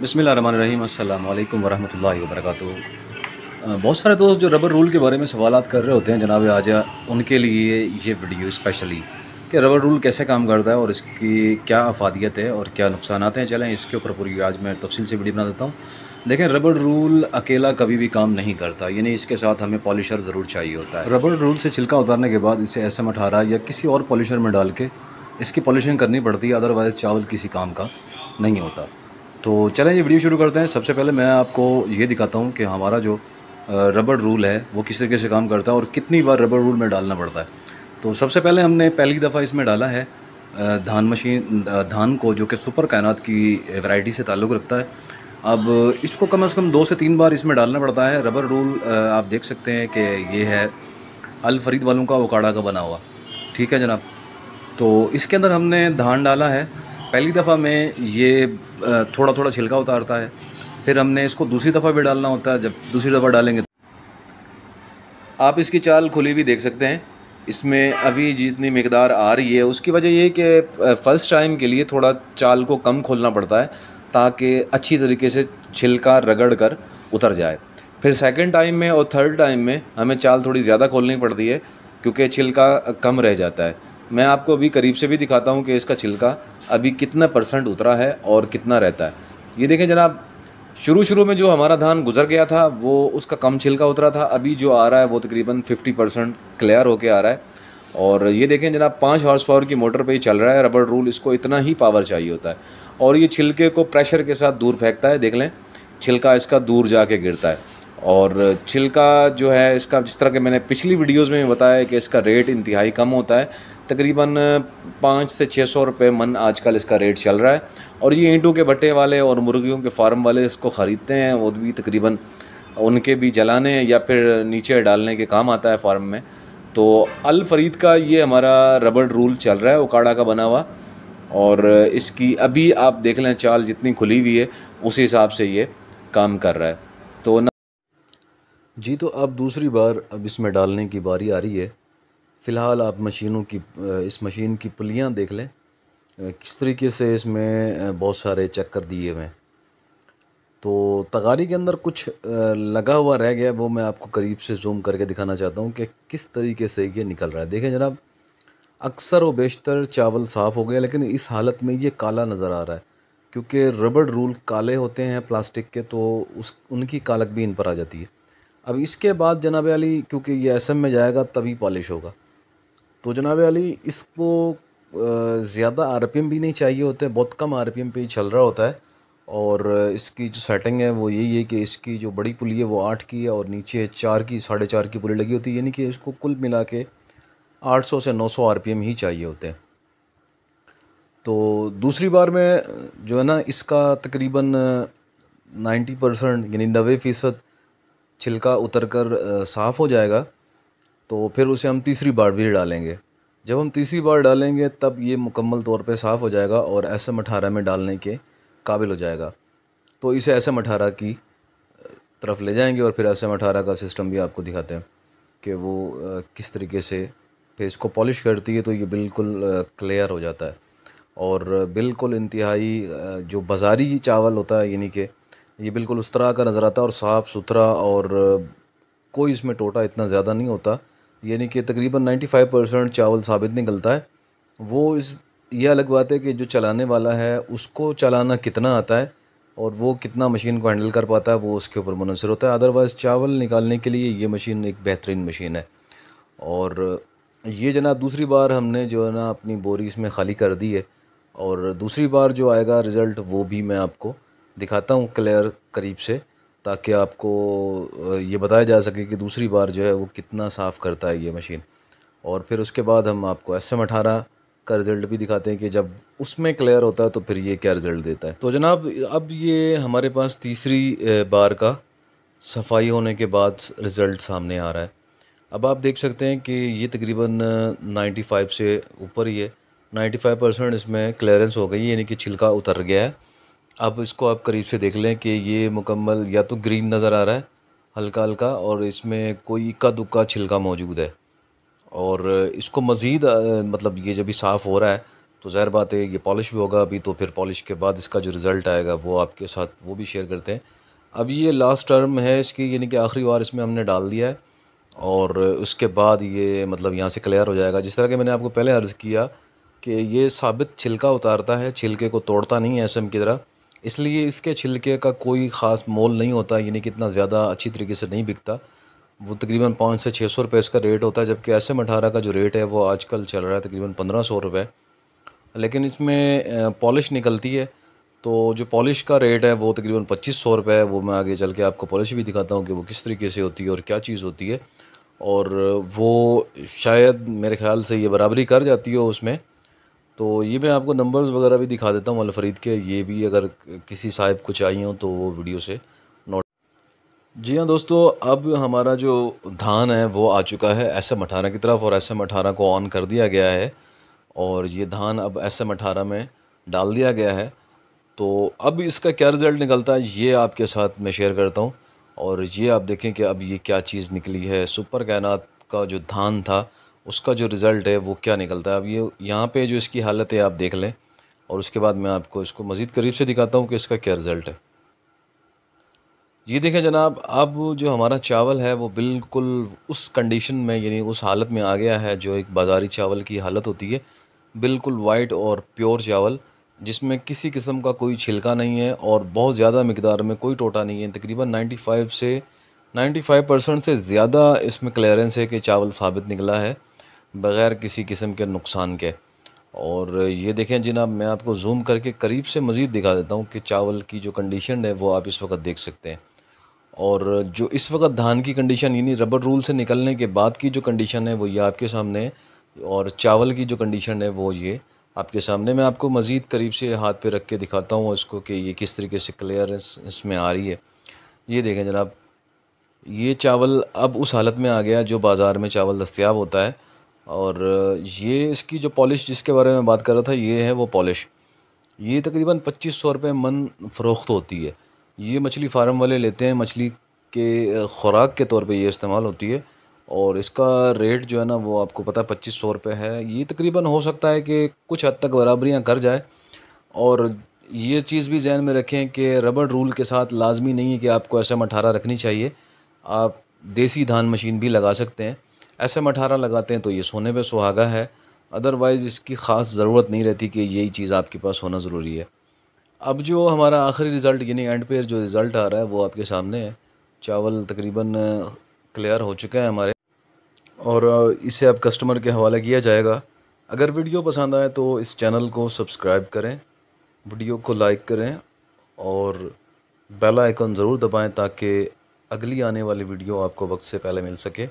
बसमीम अल्लाम वरहमल वर्क बहुत सारे दोस्त जो रबर रूल के बारे में सवाल कर रहे होते हैं जनाब आज उनके लिए ये वीडियो स्पेशली कि रबर रूल कैसे काम करता है और इसकी क्या अफादियत है और क्या नुकसान हैं। चलें, इसके ऊपर पूरी आज मैं तफसील से वीडियो बना देता हूँ। देखें, रबर रूल अकेला कभी भी काम नहीं करता, यानी इसके साथ हमें पॉलिशर ज़रूर चाहिए होता है। रबर रूल से छिलका उतारने के बाद इसे एस एम या किसी और पॉलिशर में डाल के इसकी पॉलिशिंग करनी पड़ती है अदरवाइज़ चावल किसी काम का नहीं होता। तो चलें, ये वीडियो शुरू करते हैं। सबसे पहले मैं आपको ये दिखाता हूँ कि हमारा जो रबर रूल है, वो किस तरीके से काम करता है और कितनी बार रबर रूल में डालना पड़ता है। तो सबसे पहले हमने पहली दफ़ा इसमें डाला है धान मशीन धान को जो कि सुपर कायनात की वैरायटी से ताल्लुक़ रखता है। अब इसको कम अज़ कम दो से तीन बार इसमें डालना पड़ता है। रबर रूल आप देख सकते हैं कि ये है अल फरीद वालों का उकाड़ा का बना हुआ। ठीक है जनाब? तो इसके अंदर हमने धान डाला है। पहली दफ़ा में ये थोड़ा थोड़ा छिलका उतारता है, फिर हमने इसको दूसरी दफ़ा भी डालना होता है, जब दूसरी दफ़ा डालेंगे आप इसकी चाल खुली भी देख सकते हैं, इसमें अभी जितनी मकदार आ रही है, उसकी वजह ये कि फ़र्स्ट टाइम के लिए थोड़ा चाल को कम खोलना पड़ता है, ताकि अच्छी तरीके से छिलका रगड़ कर उतर जाए। फिर सेकंड टाइम में और थर्ड टाइम में हमें चाल थोड़ी ज़्यादा खोलनी पड़ती है, क्योंकि छिलका कम रह जाता है। मैं आपको अभी करीब से भी दिखाता हूँ कि इसका छिलका अभी कितना परसेंट उतरा है और कितना रहता है। ये देखें जनाब शुरू शुरू में जो हमारा धान गुजर गया था, वो उसका कम छिलका उतरा था। अभी जो आ रहा है वो तकरीबन 50 परसेंट क्लियर होके आ रहा है। और ये देखें जनाब, पाँच हॉर्स पावर की मोटर पे ही चल रहा है रबर रूल इसको इतना ही पावर चाहिए होता है। और ये छिलके को प्रेशर के साथ दूर फेंकता है, देख लें, छिलका इसका दूर जाके गिरता है। और छिलका जो है, इसका जिस तरह के मैंने पिछली वीडियोज़ में बताया कि इसका रेट इंतहाई कम होता है। तकरीबन पाँच से छः सौ रुपये मन आजकल इसका रेट चल रहा है। और ये ईंटों के भट्टे वाले और मुर्गियों के फार्म वाले इसको ख़रीदते हैं, वो भी तकरीबन उनके भी जलाने या फिर नीचे डालने के काम आता है फार्म में। तो अल फरीद का ये हमारा रबड़ रूल चल रहा है, उकाड़ा का बना हुआ। और इसकी अभी आप देख लें, चाल जितनी खुली हुई है, उसी हिसाब से ये काम कर रहा है। तो ना जी तो अब दूसरी बार अब इसमें डालने की बारी आ रही है। फ़िलहाल आप मशीनों की इस मशीन की पुलियाँ देख लें। किस तरीके से इसमें बहुत सारे चक्कर दिए हुए हैं। तो तगारी के अंदर कुछ लगा हुआ रह गया वो मैं आपको करीब से जूम करके दिखाना चाहता हूँ कि किस तरीके से ये निकल रहा है। देखें जनाब, अक्सर व बेशतर चावल साफ़ हो गया लेकिन इस हालत में ये काला नज़र आ रहा है। क्योंकि रबड़ रूल काले होते हैं प्लास्टिक के तो उस, उनकी कालक भी इन पर आ जाती है। अब इसके बाद जनाब अली, क्योंकि ये एस में जाएगा, तभी पॉलिश होगा। तो जनाब अली, इसको ज़्यादा आरपीएम भी नहीं चाहिए होते, बहुत कम आरपीएम पे चल रहा होता है। और इसकी जो सेटिंग है, वो यही है कि इसकी जो बड़ी पुली है, वो आठ की है और नीचे चार की, साढ़े चार की पुली लगी होती है। यानी कि इसको कुल मिला के आठ सौ से नौ सौ आर ही चाहिए होते हैं। तो दूसरी बार में, जो है ना, इसका तकरीबन नाइन्टी परसेंट, यानी नबे फ़ीसद छिलका उतर कर साफ़ हो जाएगा। तो फिर उसे हम तीसरी बार भी डालेंगे। जब हम तीसरी बार डालेंगे, तब ये मुकम्मल तौर पे साफ़ हो जाएगा और एस एम अठारह में डालने के काबिल हो जाएगा। तो इसे एस एम अठारह की तरफ़ ले जाएँगे और फिर एस एम अठारह का सिस्टम भी आपको दिखाते हैं कि वो किस तरीके से फेस को पॉलिश करती है तो ये बिल्कुल क्लियर हो जाता है। और बिल्कुल इंतहाई जो बाज़ारी चावल होता है, यानी कि ये बिल्कुल उस तरह का नज़र आता है और साफ़ सुथरा और कोई इसमें टोटा इतना ज़्यादा नहीं होता। यानी कि तकरीबन 95 परसेंट चावल साबित निकलता है। वो इस, ये अलग बात है कि जो चलाने वाला है, उसको चलाना कितना आता है और वो कितना मशीन को हैंडल कर पाता है, वो उसके ऊपर मुनसर होता है। अदरवाइज़ चावल निकालने के लिए ये मशीन एक बेहतरीन मशीन है। और ये जना दूसरी बार हमने जो है ना अपनी बोरी इसमें खाली कर दी है। और दूसरी बार जो आएगा रिज़ल्ट वो भी मैं आपको दिखाता हूँ क्लियर करीब से। ताकि आपको ये बताया जा सके कि दूसरी बार जो है वो कितना साफ़ करता है ये मशीन। और फिर उसके बाद हम आपको एस एम अठारह का रिज़ल्ट भी दिखाते हैं कि जब उसमें क्लियर होता है तो फिर ये क्या रिज़ल्ट देता है। तो जनाब, अब ये हमारे पास तीसरी बार का सफ़ाई होने के बाद रिज़ल्ट सामने आ रहा है। अब आप देख सकते हैं कि ये तकरीबन 95 से ऊपर ही है। 95 परसेंट इसमें क्लियरेंस हो गई यानी कि छिलका उतर गया है। अब इसको आप करीब से देख लें कि ये मुकम्मल या तो ग्रीन नज़र आ रहा है हल्का हल्का और इसमें कोई इक्का दुक्का छिलका मौजूद है। और इसको मज़ीद मतलब ये जब भी साफ़ हो रहा है तो ज़ाहिर बात है, ये पॉलिश भी होगा अभी तो फिर पॉलिश के बाद इसका जो रिज़ल्ट आएगा, वो आपके साथ, वो भी शेयर करते हैं। अब ये लास्ट टर्म है इसकी, यानी कि आखिरी बार इसमें हमने डाल दिया है, और उसके बाद ये मतलब यहाँ से क्लियर हो जाएगा। जिस तरह के मैंने आपको पहले अर्ज़ किया कि ये साबित छिलका उतारता है, छिलके को तोड़ता नहीं है एस की तरह इसलिए इसके छिलके का कोई ख़ास मोल नहीं होता, यानी कि इतना ज़्यादा अच्छी तरीके से नहीं बिकता। वो तकरीबन पाँच से छः सौ रुपये इसका रेट होता है, जबकि एस एम अठारह का जो रेट है, वो आजकल चल रहा है तकरीबन पंद्रह सौ रुपये लेकिन इसमें पॉलिश निकलती है तो जो पॉलिश का रेट है, वो तकरीबन पच्चीस सौ रुपये है। वो मैं आगे चल के आपको पॉलिश भी दिखाता हूँ कि वो किस तरीके से होती है और क्या चीज़ होती है। और वो शायद मेरे ख्याल से ये बराबरी कर जाती हो उसमें तो ये मैं आपको नंबर्स वगैरह भी दिखा देता हूँ अलफरीद के। ये भी अगर किसी साहिब को चाहिए हो तो वो वीडियो से नोट जी हाँ दोस्तों, अब हमारा जो धान है वो आ चुका है एस एम अठारह की तरफ़ और एस एम अठारह को ऑन कर दिया गया है। और ये धान अब एस एम अठारह में डाल दिया गया है। तो अब इसका क्या रिज़ल्ट निकलता है, ये आपके साथ मैं शेयर करता हूँ। और ये आप देखें कि अब ये क्या चीज़ निकली है। सुपर कैनात का जो धान था उसका जो रिज़ल्ट है, वो क्या निकलता है? अब ये, यहाँ पे जो इसकी हालत है, आप देख लें और उसके बाद मैं आपको इसको मज़ीद करीब से दिखाता हूँ कि इसका क्या रिज़ल्ट है। ये देखें जनाब, अब जो हमारा चावल है, वो बिल्कुल उस कंडीशन में, यानी उस हालत में आ गया है, जो एक बाज़ारी चावल की हालत होती है। बिल्कुल वाइट और प्योर चावल, जिसमें किसी किस्म का कोई छिलका नहीं है और बहुत ज़्यादा मकदार में कोई टोटा नहीं है। तकरीबन 95 से 95 परसेंट से ज़्यादा इसमें क्लियरेंस है कि चावल साबित निकला है। बग़ैर किसी किस्म के नुकसान के। और ये देखें जनाब मैं आपको जूम करके करीब से मज़ीद दिखा देता हूँ कि चावल की जो कंडीशन है वो आप इस वक्त देख सकते हैं। और जो इस वक्त धान की कंडीशन यानी रबर रूल से निकलने के बाद की जो कंडीशन है, वो ये आपके सामने और चावल की जो कंडीशन है, वो ये आपके सामने। मैं आपको मज़ीद करीब से हाथ पे रख के दिखाता हूँ इसको कि ये किस तरीके से क्लियरेंस इसमें आ रही है। ये देखें जनाब, ये चावल अब उस हालत में आ गया जो बाज़ार में चावल दस्तियाब होता है। और ये इसकी जो पॉलिश जिसके बारे में बात कर रहा था, ये है वो पॉलिश। ये तकरीबन पच्चीस सौ रुपये मन फ़रोख्त होती है। ये मछली फार्म वाले लेते हैं, मछली के ख़ुराक के तौर पे ये इस्तेमाल होती है। और इसका रेट जो है ना, वो आपको पता है पच्चीस सौ रुपये है। ये तकरीबन हो सकता है कि कुछ हद तक बराबरियाँ कर जाए। और ये चीज़ भी जहन में रखें कि रबड़ रूल के साथ लाजमी नहीं है कि आपको एस एम रखनी चाहिए। आप देसी धान मशीन भी लगा सकते हैं। एस एम अठारह लगाते हैं तो ये सोने पे सुहागा है। अदरवाइज़ इसकी ख़ास ज़रूरत नहीं रहती कि यही चीज़ आपके पास होना ज़रूरी है। अब जो हमारा आखिरी रिज़ल्ट यानी एंड पे जो रिज़ल्ट आ रहा है वो आपके सामने है। चावल तकरीबन क्लियर हो चुका है हमारे। और इसे अब कस्टमर के हवाले किया जाएगा। अगर वीडियो पसंद आए तो इस चैनल को सब्सक्राइब करें, वीडियो को लाइक करें और बेल आइकन ज़रूर दबाएँ ताकि अगली आने वाली वीडियो आपको वक्त से पहले मिल सके।